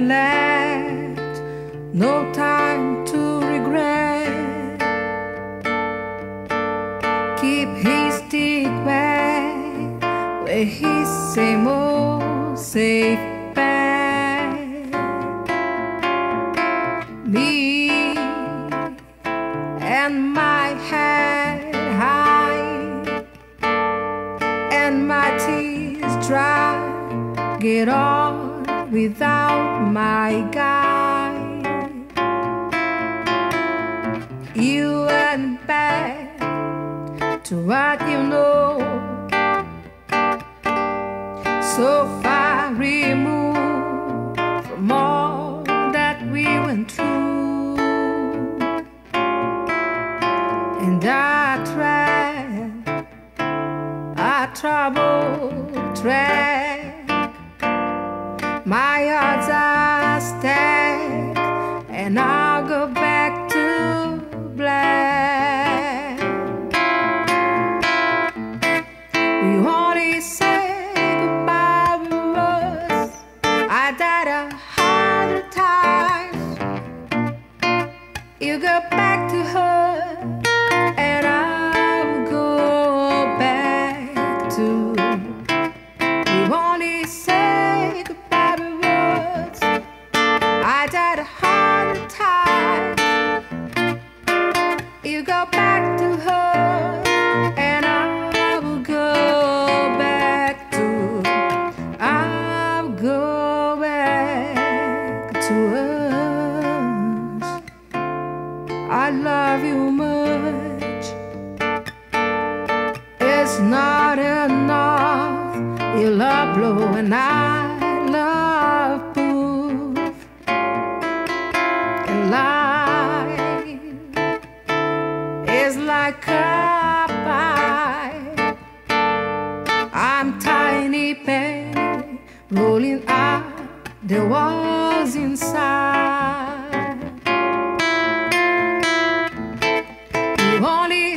He left no time to regret. Keep his stick back where he's same old safe bet. Me and my head high and my tears dry. Get on without my guide. You went back to what you know, so far removed from all that we went through, and I tried, I troubled track. My odds are stacked, and I'll not enough. You love blue and I love blue. And life is like a pie. I'm tiny penny rolling up the walls inside. You only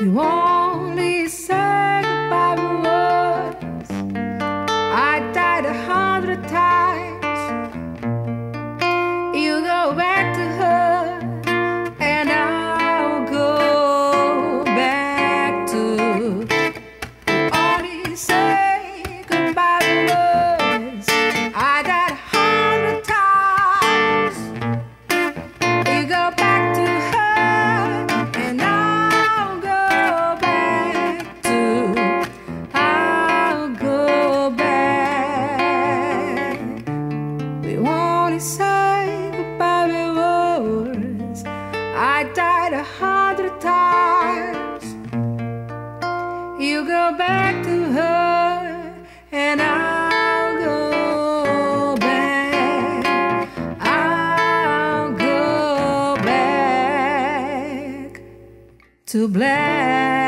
You only say goodbye words. I died a hundred times. You go back to her, and I'll go back. I'll go back to black.